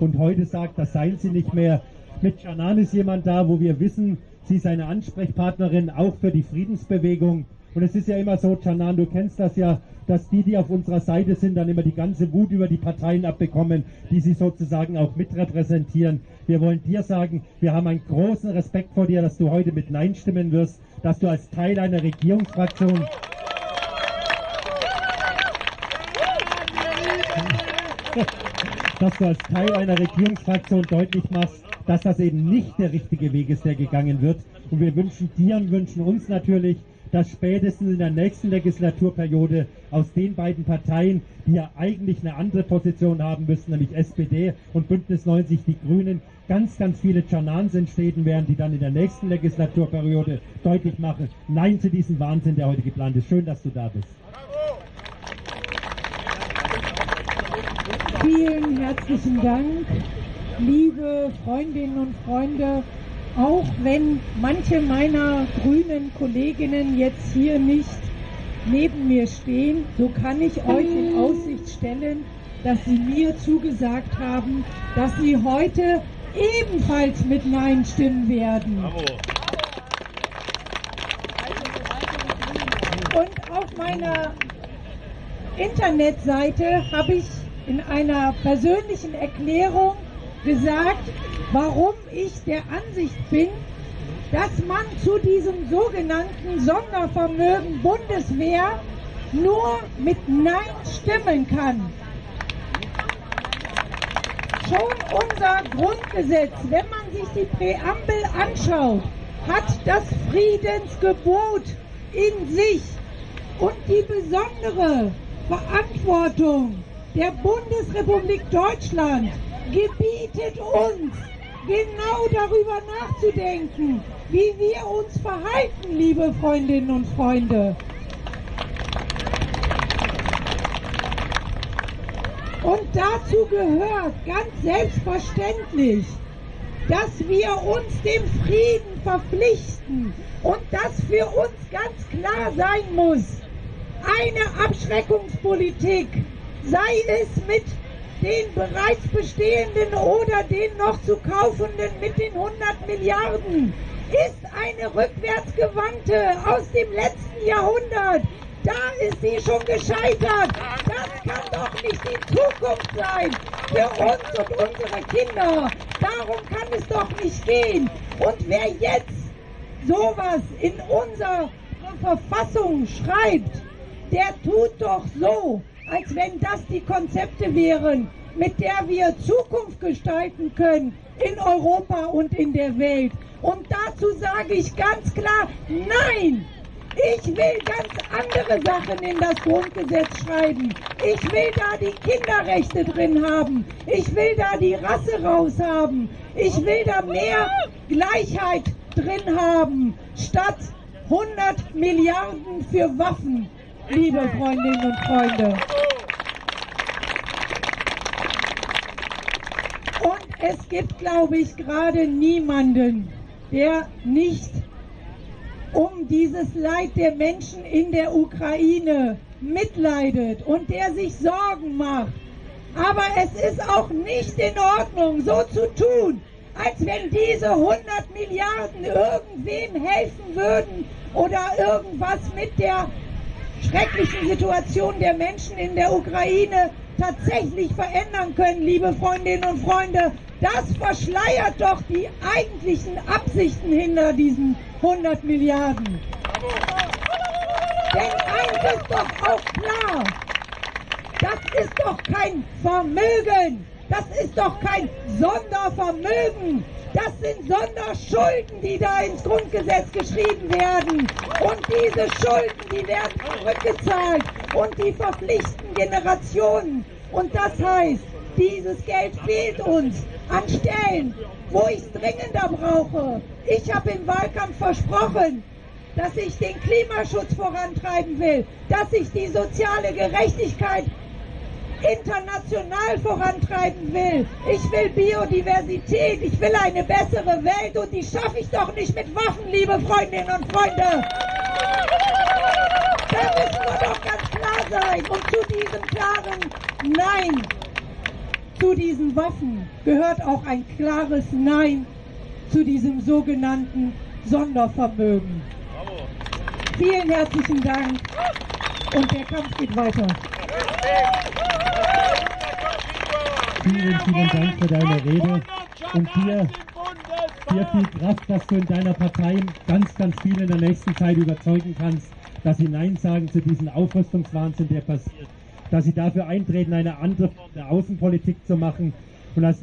und heute sagt, das seien sie nicht mehr. Mit Canan ist jemand da, wo wir wissen, sie ist eine Ansprechpartnerin auch für die Friedensbewegung. Und es ist ja immer so, Canan, du kennst das ja, dass die, die auf unserer Seite sind, dann immer die ganze Wut über die Parteien abbekommen, die sie sozusagen auch mitrepräsentieren. Wir wollen dir sagen, wir haben einen großen Respekt vor dir, dass du heute mit Nein stimmen wirst, dass du als Teil einer Regierungsfraktion dass du als Teil einer Regierungsfraktion deutlich machst, dass das eben nicht der richtige Weg ist, der gegangen wird. Und wir wünschen dir und wünschen uns natürlich, dass spätestens in der nächsten Legislaturperiode aus den beiden Parteien, die ja eigentlich eine andere Position haben müssen, nämlich SPD und Bündnis 90 Die Grünen, ganz, ganz viele Chanans entstehen werden, die dann in der nächsten Legislaturperiode deutlich machen, nein zu diesem Wahnsinn, der heute geplant ist. Schön, dass du da bist. Vielen herzlichen Dank, liebe Freundinnen und Freunde. Auch wenn manche meiner grünen Kolleginnen jetzt hier nicht neben mir stehen, so kann ich euch in Aussicht stellen, dass sie mir zugesagt haben, dass sie heute ebenfalls mit Nein stimmen werden. Und auf meiner Internetseite habe ich in einer persönlichen Erklärung gesagt, warum ich der Ansicht bin, dass man zu diesem sogenannten Sondervermögen Bundeswehr nur mit Nein stimmen kann. Schon unser Grundgesetz, wenn man sich die Präambel anschaut, hat das Friedensgebot in sich und die besondere Verantwortung der Bundesrepublik Deutschland gebietet uns, genau darüber nachzudenken, wie wir uns verhalten, liebe Freundinnen und Freunde. Und dazu gehört ganz selbstverständlich, dass wir uns dem Frieden verpflichten und dass für uns ganz klar sein muss, eine Abschreckungspolitik, sei es mit den bereits bestehenden oder den noch zu kaufenden mit den 100 Milliarden, ist eine rückwärtsgewandte aus dem letzten Jahrhundert. Da ist sie schon gescheitert. Das kann doch nicht die Zukunft sein für uns und unsere Kinder. Darum kann es doch nicht gehen. Und wer jetzt sowas in unserer Verfassung schreibt, der tut doch so, als wenn das die Konzepte wären, mit der wir Zukunft gestalten können in Europa und in der Welt. Und dazu sage ich ganz klar, nein! Ich will ganz andere Sachen in das Grundgesetz schreiben. Ich will da die Kinderrechte drin haben. Ich will da die Rasse raus haben. Ich will da mehr Gleichheit drin haben, statt 100 Milliarden für Waffen liebe Freundinnen und Freunde. Und es gibt, glaube ich, gerade niemanden, der nicht um dieses Leid der Menschen in der Ukraine mitleidet und der sich Sorgen macht. Aber es ist auch nicht in Ordnung, so zu tun, als wenn diese 100 Milliarden irgendwem helfen würden oder irgendwas mit der schrecklichen Situation der Menschen in der Ukraine tatsächlich verändern können, liebe Freundinnen und Freunde. Das verschleiert doch die eigentlichen Absichten hinter diesen 100 Milliarden. Denn eins ist doch auch klar, das ist doch kein Vermögen, das ist doch kein Sondervermögen, das sind Sonderschulden, die da ins Grundgesetz geschrieben werden. Und diese Schulden, die werden zurückgezahlt und die verpflichten Generationen. Und das heißt, dieses Geld fehlt uns an Stellen, wo ich es dringender brauche. Ich habe im Wahlkampf versprochen, dass ich den Klimaschutz vorantreiben will, dass ich die soziale Gerechtigkeit international vorantreiben will. Ich will Biodiversität, ich will eine bessere Welt und die schaffe ich doch nicht mit Waffen, liebe Freundinnen und Freunde. Da müssen wir doch ganz klar sein und zu diesem klaren Nein zu diesen Waffen gehört auch ein klares Nein zu diesem sogenannten Sondervermögen. Vielen herzlichen Dank und der Kampf geht weiter. Vielen, vielen Dank für deine Rede und dir, dir viel Kraft, dass du in deiner Partei ganz, ganz viel in der nächsten Zeit überzeugen kannst, dass sie Nein sagen zu diesem Aufrüstungswahnsinn, der passiert, dass sie dafür eintreten, eine andere Form der Außenpolitik zu machen. Und dass